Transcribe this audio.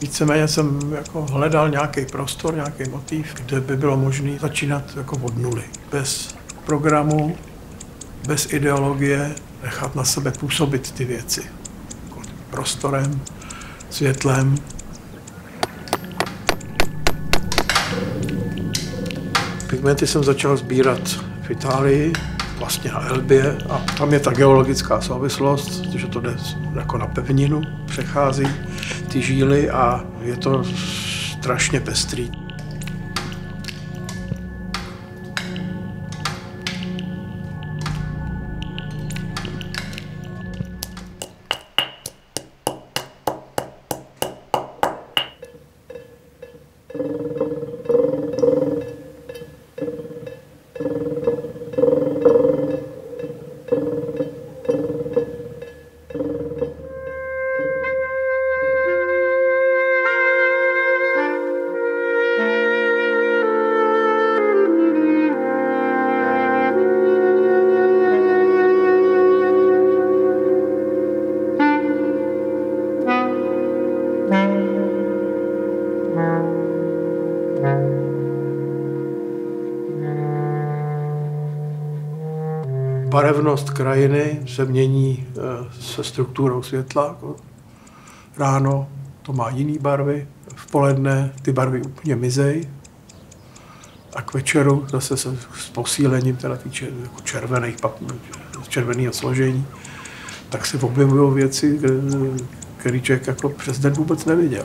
Víceméně jsem jako hledal nějaký prostor, nějaký motiv, kde by bylo možné začínat jako od nuly. Bez programu, bez ideologie, nechat na sebe působit ty věci. Jako prostorem, světlem. Pigmenty jsem začal sbírat v Itálii, vlastně na Elbě a tam je ta geologická souvislost, že to jde jako na pevninu, přechází ty žíly a je to strašně pestrý. Barevnost krajiny se mění eh, se strukturou světla. Jako ráno to má jiné barvy, v poledne ty barvy úplně mizej a k večeru zase se s posílením teda tý jako červených, červeného složení, tak se objevují věci, které člověk jako přes den vůbec neviděl.